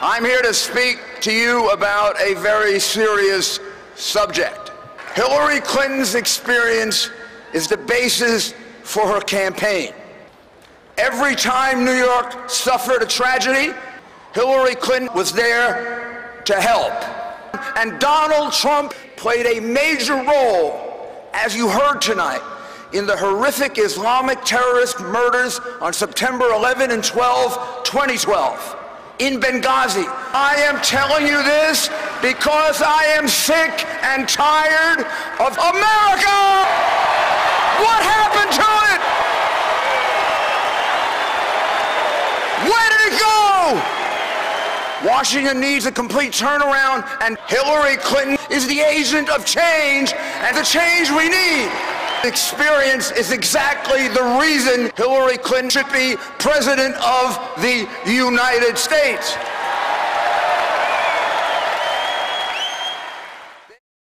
I'm here to speak to you about a very serious subject. Hillary Clinton's experience is the basis for her campaign. Every time New York suffered a tragedy, Hillary Clinton was there to help. And Donald Trump played a major role, as you heard tonight, in the horrific Islamic terrorist murders on September 11 and 12, 2012 in Benghazi. I am telling you this because I am sick and tired of America! What happened to it? Where did it go? Washington needs a complete turnaround, and Hillary Clinton is the agent of change and the change we need. Experience is exactly the reason Hillary Clinton should be President of the United States.